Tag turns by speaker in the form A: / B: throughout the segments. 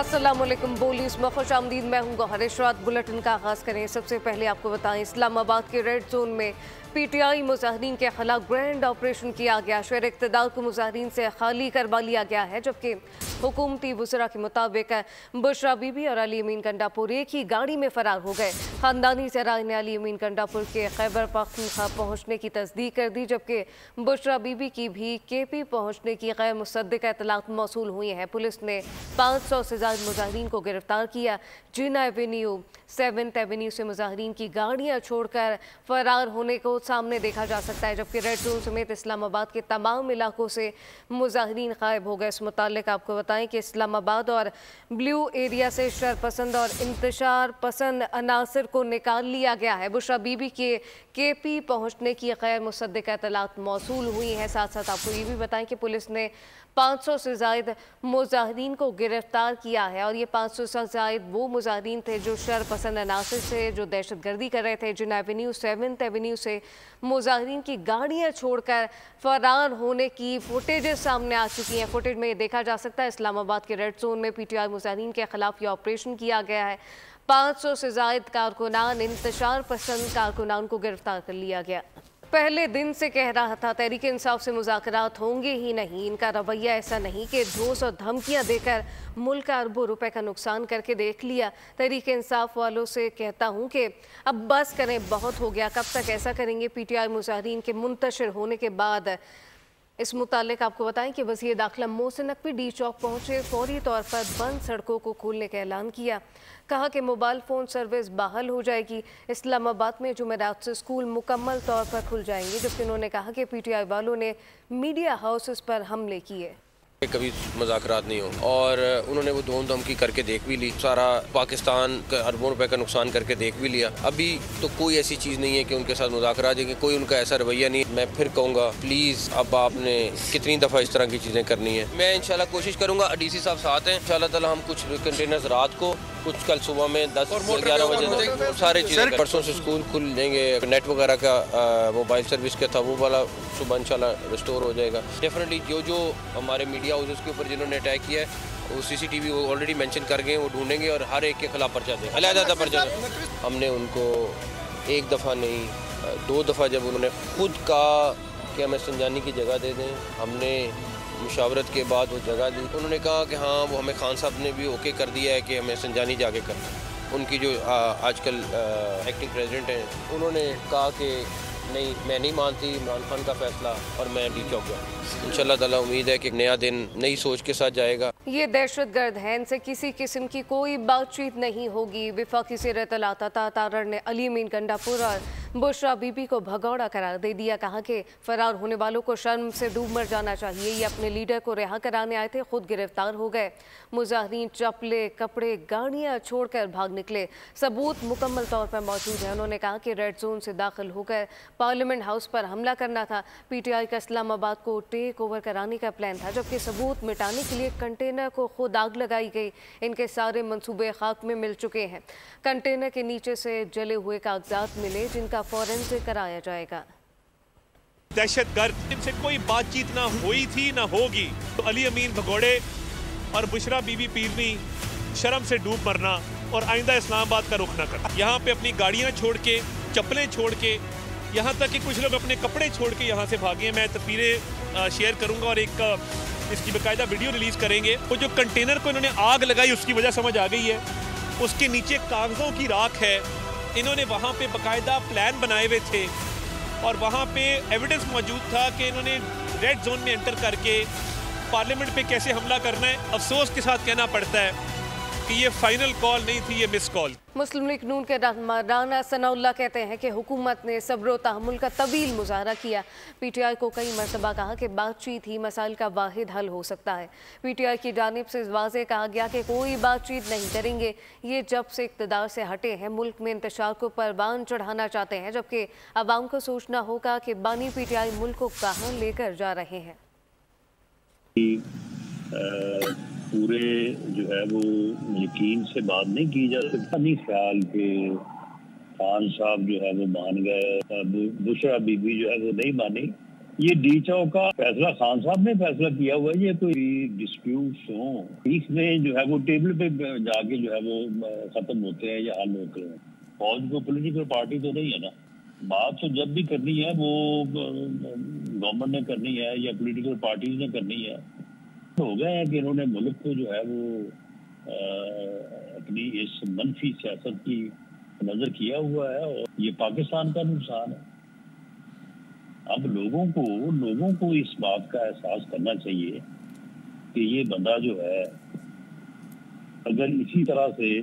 A: असलम बोली इसमें खुश आमदीद मैं हूँ गौहरिश रात बुलेटिन का आगाज़ करें। सबसे पहले आपको बताएँ, इस्लामाबाद के रेड जोन में पीटीआई मुजाहरीन के खिलाफ ग्रैंड ऑपरेशन किया गया। शेर इकतदार को मुजाहरीन से खाली करवा लिया गया है, जबकि हुकूमती बुजरा के मुताबिक बुशरा बीबी और अली अमीन कंडापुर एक ही गाड़ी में फरार हो गए। खानदानी जराए ने अली अमीन कंडापुर के खैबर पख्तूनख्वा पहुँचने की तस्दीक कर दी, जबकि बुशरा बीबी की भी के पी पहुँचने की गैर मुसद इतलात मौसू हुई हैं। पुलिस ने पाँच सौ से मुजाहरीन को गिरफ़्तार किया। जिन एवेन्यू सेवन्थ एवेन्यू से मुजाहरीन की गाड़ियाँ छोड़कर फरार होने को सामने देखा जा सकता है, जबकि रेड जोन समेत इस्लामाबाद के तमाम इलाकों से मुजाहरीन गायब हो गए। इस मुतालिक आपको बताएँ कि इस्लामाबाद और ब्लू एरिया से शरपसंद और इंतशार पसंद अनासर को निकाल लिया गया है। बुशरा बीबी के के पी पहुँचने की गैर मुसद इतलात मौसू हुई हैं। साथ साथ आपको ये भी बताएँ कि पुलिस ने 500 से जायद मुजाहरीन को गिरफ़्तार किया है और ये 500 से जायद वो मुजाहरीन थे जो शर पसंद अनासर से जो दहशत गर्दी कर रहे थे, जिन एवेन्यू सेवन्थ एवेन्यू से मुजाहरीन की गाड़ियाँ छोड़कर फरार होने की फुटेजेस सामने आ चुकी हैं। फुटेज में ये देखा जा सकता है, इस्लामाबाद के रेड जोन में पी टी आर मुजाहरीन के खिलाफ ये ऑपरेशन किया गया है। 500 से जायद कारकुनान इंतशार पसंद कारकुनान को गिरफ़्तार कर लिया गया। पहले दिन से कह रहा था, तहरीक इंसाफ से मुजाकरात होंगे ही नहीं। इनका रवैया ऐसा नहीं कि जोश और धमकियाँ देकर मुल्क का अरबों रुपए का नुकसान करके देख लिया। तहरीक इंसाफ वालों से कहता हूँ कि अब बस करें, बहुत हो गया। कब तक ऐसा करेंगे? पीटीआई मुजाहरीन के मुंतशिर होने के बाद इस मुतालिक आपको बताएँ कि वजी दाखिला मोहसिन नकवी डी चौक पहुँचे, फौरी तौर पर बंद सड़कों को खोलने का ऐलान किया। कहा कि मोबाइल फ़ोन सर्विस बहाल हो जाएगी। इस्लामाबाद में जुमेरात से स्कूल मुकम्मल तौर पर खुल जाएँगे, जबकि उन्होंने कहा कि पीटीआई वालों ने मीडिया हाउसेस पर हमले किए।
B: कभी मजाकरात नहीं हो। और उन्होंने वो धोम धमकी करके देख भी ली। सारा पाकिस्तान का अरबों रुपए का नुकसान करके देख भी लिया। अभी तो कोई ऐसी चीज़ नहीं है कि उनके साथ मुजाकरा कि कोई उनका ऐसा रवैया नहीं मैं फिर कहूँगा, प्लीज़, अब आपने कितनी दफ़ा इस तरह की चीज़ें करनी है? मैं इंशाल्लाह कोशिश करूँगा। डी साहब साथ हैं। इन हम कुछ कंटेनर रात को कुछ कल सुबह में दस ग्यारह बजे सारे चीज़ें परसों से स्कूल खुल जाएँगे नेट वगैरह का मोबाइल सर्विस का था वो वाला सुबह इंशाल्लाह रिस्टोर हो जाएगा। डेफिनेटली जो जो हमारे मीडिया हाउसेस के ऊपर जिन्होंने अटैक किया है वो सीसीटीवी वो ऑलरेडी मेंशन कर गए वो ढूंढेंगे और हर एक के खिलाफ पर्चा देंगे। अलहदा पर्चा हमने उनको एक दफ़ा नहीं दो दफ़ा जब उन्होंने खुद कहा कि हमें संजानी की जगह दे दें। हमने मुशावरत के बाद वो जगह दी। उन्होंने कहा कि हाँ वो हमें खान साहब ने भी ओके कर दिया है कि हमें संजानी जाके करना उनकी जो आजकल एक्टिंग प्रेसिडेंट हैं, उन्होंने कहा कि नहीं, मैं नहीं मानती, इमरान खान का फैसला और मैं डी चौक गया। इंशाल्लाह ताला उम्मीद है कि नया दिन नई सोच के साथ जाएगा।
A: ये दहशत गर्द है, इनसे किसी किस्म की कोई बातचीत नहीं होगी। विफाकी से रतलाता तारर ने अली मीन गंडापुर और बुशरा बीबी को भगौड़ा करार दे दिया, कहा कि फरार होने वालों को शर्म से डूब मर जाना चाहिए। ये अपने लीडर को रिहा कराने आए थे, खुद गिरफ़्तार हो गए। मुजाहरीन चपले कपड़े, गाड़ियाँ छोड़कर भाग निकले। सबूत मुकम्मल तौर पर मौजूद है। उन्होंने कहा कि रेड जोन से दाखिल होकर पार्लियामेंट हाउस पर हमला करना था। पीटीआई का इस्लामाबाद को टेक ओवर कराने का प्लान था, जबकि सबूत मिटाने के लिए कंटेनर को खुद आग लगाई गई। इनके सारे मंसूबे खाक में मिल चुके हैं। कंटेनर के नीचे से जले हुए कागजात मिले, जिनका का फॉरेंसिक कराया जाएगा।
C: दहशत गर्द। इनसे कोई बातचीत ना हुई थी, ना होगी। तो अली अमीन भगोड़े और बुशरा बीबी पीरनी, शर्म से डूब मरना और आइंदा इस्लामाबाद का रुख न करना। यहाँ पे अपनी गाड़ियाँ छोड़ के, चप्पलें छोड़ के, यहाँ तक कि कुछ लोग अपने कपड़े छोड़ के यहाँ से भागे हैं। मैं तस्वीरें शेयर करूँगा और एक इसकी बाकायदा वीडियो रिलीज़ करेंगे। वो जो कंटेनर को इन्होंने आग लगाई, उसकी वजह समझ आ गई है। उसके नीचे कागज़ों की राख है। इन्होंने वहाँ पे बकायदा प्लान बनाए हुए थे और वहाँ पे एविडेंस मौजूद था कि इन्होंने रेड जोन में एंटर करके पार्लियामेंट पे कैसे हमला करना है। अफसोस के साथ कहना पड़ता है। कि ये फाइनल कॉल नहीं थी ये मिस कॉल
A: मुस्लिम लीग नून के राना सनाउल्ला कहते हैं कि हुकूमत ने सब्र तहमुल का तवील मुजाहरा किया। पीटीआई को कई मरतबा कहा कि बातचीत ही मसाइल का वाहिद हल हो सकता है। पीटीआई की जानब से वाजे कहा गया कि कोई बातचीत नहीं करेंगे। ये जब से इकतदार से हटे हैं मुल्क में इंतशार को परवान चढ़ाना चाहते हैं जबकि आवाम को सोचना होगा कि बानी पीटीआई मुल्क को कहाँ लेकर जा रहे हैं।
D: पूरे जो है वो यकीन से बात नहीं की जा सकता। नहीं ख्याल के खान साहब जो है वो मान गए बुशरा बीबी जो है वो नहीं मानी। ये डी चौ का फैसला, खान साहब ने फैसला किया हुआ है, ये कोई डिस्प्यूट हो। इसमें जो है वो टेबल पे जाके जो है वो खत्म होते हैं या हल होते हैं। फौज को पोलिटिकल पार्टी तो नहीं है ना। बात तो जब भी करनी है वो गवर्नमेंट ने करनी है या पोलिटिकल पार्टीज़ ने करनी है। तो हो गया है कि इन्होंने मुल्क को जो है वो आ, अपनी इस मनफी सियासत की नज़र किया हुआ है और ये पाकिस्तान का नुकसान है। अब लोगों को लोगों को इस बात का एहसास करना चाहिए कि ये बंदा जो है अगर इसी तरह से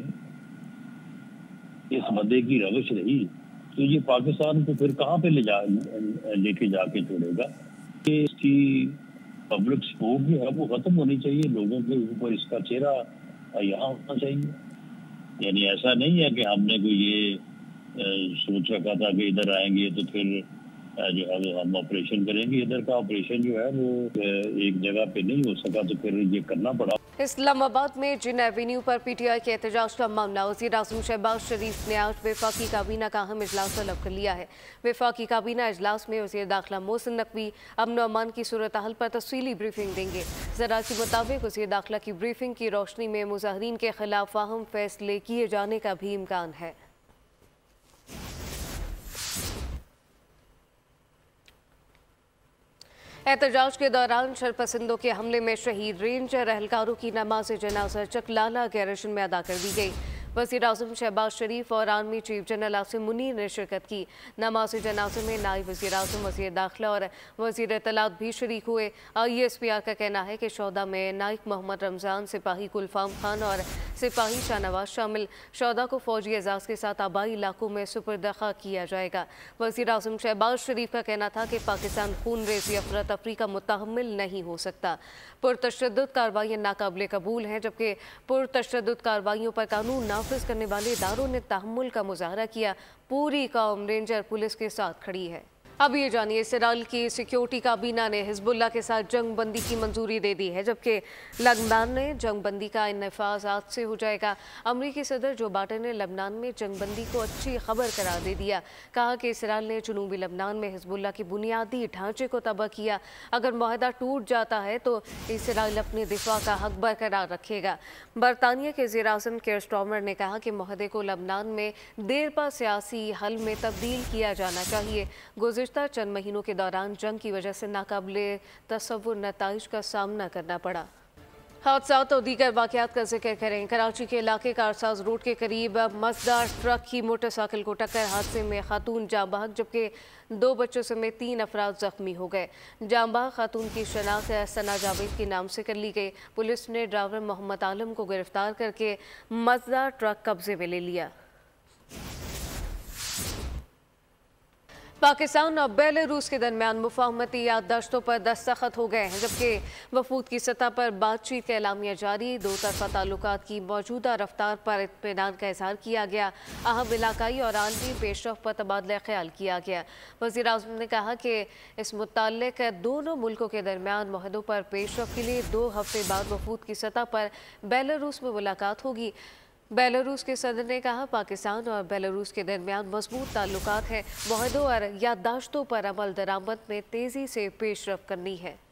D: इस बंदे की रविश रही तो ये पाकिस्तान को फिर कहाँ पे ले जा लेके जाके छोड़ेगा? कि इसकी पब्लिक स्पोर्ट जो है, वो खत्म होनी चाहिए, लोगों के ऊपर इसका चेहरा यहाँ होना चाहिए। यानी ऐसा नहीं है कि हमने कोई ये सोच रखा था कि इधर आएँगे तो फिर जो है, वो हम ऑपरेशन करेंगे। इधर का ऑपरेशन जो है, वो एक जगह पे नहीं हो सका तो फिर ये करना पड़ा।
A: इस्लामाबाद में जिन एवेन्यू पर पीटीआई के एहतजाज का मामला वजी अजम शहबाज शरीफ ने आज विफाकी काबीना का अहम इजलास तलब कर लिया है। विफाकी काबीना इजलास में वजी दाखिला मोहसिन नकवी अमन अमान की सूरत हाल पर तफसीली ब्रीफिंग देंगे। जरा के मुताबिक वजी दाखिला की ब्रीफिंग की रोशनी में मुजाहरीन के खिलाफ अहम फैसले किए जाने का भी इम्कान है। एहतजाज के दौरान शरपसंदों के हमले में शहीद रेंजर एहलकारों की नमाज़ जनाजा चकलाला गैरेशन में अदा कर दी गई। वज़ीर अजम शहबाज शरीफ और army chief general Asim Munir ने शिरकत की। नमाज़ जनाजे में नायब वजी अजम वजी दाखिला और वज़ीर इतलात भी शरीक हुए। आई एस पी आर का कहना है कि शौदा में नाइक मोहम्मद रमज़ान सिपाही गुलफाम खान और सिपाही शाहनवाज शामिल। शौदा को फौजी एजाज के साथ आबाई इलाकों में सुपरदखा किया जाएगा। वजी अजम शहबाज शरीफ का कहना था कि पाकिस्तान खून रेजी अफरा तफरी का मुतहमल नहीं हो सकता। पुरतशद कार्रवाइयाँ नाकबले कबूल हैं, जबकि पुरतशद कार्रवाइयों पर कानून नाफिज करने वाले इदारों ने तहमुल का मुजाहरा किया। पूरी कौम रेंजर पुलिस के साथ खड़ी है। अब ये जानिए, इसराइल की सिक्योरिटी काबीना ने हिजबुल्ला के साथ जंग बंदी की मंजूरी दे दी है, जबकि लबनान ने जंग बंदी का नफाज आज से हो जाएगा। अमरीकी सदर जो बाटन ने लबनान में जंग बंदी को अच्छी खबर करार दे दिया। कहा कि इसराइल ने जनूबी लबनान में हिजबुल्ला की बुनियादी ढांचे को तबाह किया। अगर माहदा टूट जाता है तो इसराइल अपने दिफा का हक बरकरार रखेगा। बरतानिया के जीर अजम के स्टॉमर ने कहा कि माहदे को लबनान में देरपा सियासी हल में तब्दील किया जाना चाहिए। गुजर गुजशत चंद महीनों के दौरान जंग की वजह से नाकबले तस्वुर नतज का सामना करना पड़ा। हादसा और दीगर वाकत का ज़िक्र करें। कराची के इलाके कारसाज रोड के करीब मजदार ट्रक की मोटरसाइकिल को टक्कर, हादसे में खातून जाँबाग जबकि दो बच्चों समेत तीन अफराद जख्मी हो गए। जाँबाग खातून की शनाख्त सना जावेद के नाम से कर ली गई। पुलिस ने ड्राइवर मोहम्मद आलम को गिरफ़्तार करके मजदार ट्रक कब्जे में ले लिया। पाकिस्तान और बेलारूस के दरमियान मुफाहमती याददाश्तों पर दस्तखत हो गए हैं, जबकि वफूद की सतह पर बातचीत का एलामिया जारी, दो तरफा ताल्लुक की मौजूदा रफ्तार पर इतमान का इजहार किया गया। अहम इलाकई और आलमी पेशरफ पर तबादला ख्याल किया गया। वजी अजम ने कहा कि इस मुतल दोनों मुल्कों के दरमियान माहों पर पेशरफ के लिए दो हफ़्ते बाद वफूद की सतह पर बेलारूस में मुलाकात होगी। बेलारूस के सदर ने कहा, पाकिस्तान और बेलारूस के दरमियान मज़बूत ताल्लुक हैं। महदों और याददाश्तों पर अमल दरामद में तेज़ी से पेशरफ करनी है।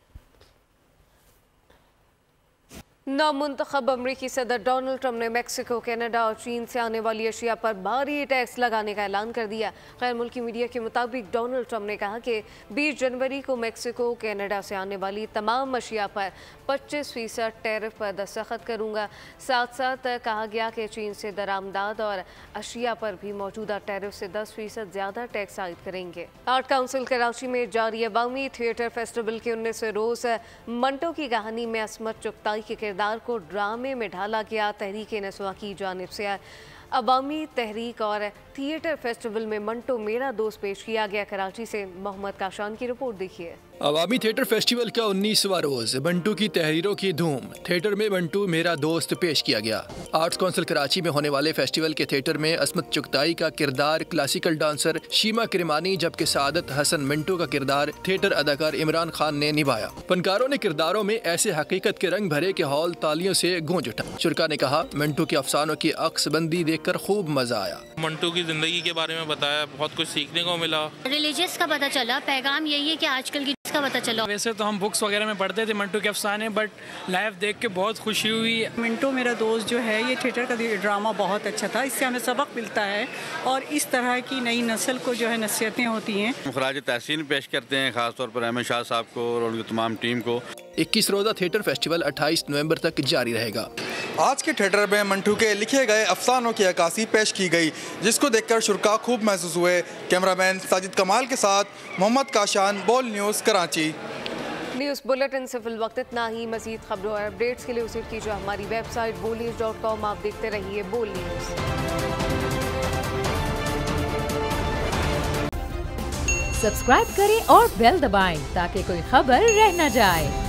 A: नामंतखब अमरीकी सदर डोनाल्ड ट्रंप ने मेक्सिको, कनाडा और चीन से आने वाली अशिया पर भारी टैक्स लगाने का ऐलान कर दिया। गैर मुल्की मीडिया के मुताबिक डोनाल्ड ट्रंप ने कहा कि 20 जनवरी को मेक्सिको, कनाडा से आने वाली तमाम अशिया पर 25 फ़ीसद टैरिफ पर दस्तखत करूँगा। साथ साथ कहा गया कि चीन से दरामदाद और अशिया पर भी मौजूदा टैरिफ से 10 फ़ीसद ज़्यादा टैक्स आयद करेंगे। आर्ट काउंसिल कराची में जारी अवामी थिएटर फेस्टिवल के उन्नीस रोज़ मंटो की कहानी में असमत चुगताई के किरदार को ड्रामे में ढाला गया तहरीक नसवा की जानब से। अवामी तहरीक और थिएटर फेस्टिवल में मंटो मेरा दोस्त पेश किया गया। कराची से मोहम्मद काशान की रिपोर्ट देखिए।
E: अवामी थिएटर फेस्टिवल का उन्नीसवा रोज बंटू की तहरीरों की धूम। थिएटर में बंटू मेरा दोस्त पेश किया गया। आर्ट्स काउंसिल कराची में होने वाले फेस्टिवल के थिएटर में असमत चुगताई का किरदार क्लासिकल डांसर शीमा किरमानी जबकि सादत हसन मिंटो का किरदार थिएटर अदाकार इमरान खान ने निभाया। फनकारों ने किरदारों में ऐसे हकीकत के रंग भरे के हॉल तालियों से गूंज उठा। शुरा ने कहा मिंटू के अफसानों की अक्सबंदी देखकर खूब मज़ा आया।
F: मंटू की ज़िंदगी के बारे में बताया बहुत कुछ सीखने को मिला।
G: रिलीजियस का पता चला पैगाम यही है कि आजकल की
F: का पता चला।
G: वैसे तो हम बुक्स वगैरह में पढ़ते थे मंटू के अफसाने बट लाइव देख के बहुत खुशी हुई।
H: मिंटू मेरा दोस्त जो है ये थिएटर का ड्रामा बहुत अच्छा था इससे हमें सबक मिलता है। और इस तरह की नई नस्ल को जो है नसीहतें होती हैं।
I: खराज तहसीन पेश करते हैं खासतौर पर अहमद शाह साहब को और उनकी तमाम टीम को।
E: इक्कीस रोजा थिएटर फेस्टिवल 28 नवंबर तक जारी रहेगा।
J: आज के थिएटर में मंटू के लिखे गए अफसानों की अक्सी पेश की गई जिसको देखकर शुरा खूब महसूस हुए। कैमरामैन साजिद कमाल के साथ Mohammad Kashan Bol news Karachi.
A: News bulletin से फिल वक्त इतना ही। मजीद खबरों और अपडेट्स के लिए विज़िट कीजिए हमारी वेबसाइट बोल न्यूज़ डॉट कॉम। आप देखते रहिए बोल न्यूज़।
K: सब्सक्राइब करें और बेल दबाएँ ताकि कोई खबर रह न जाए।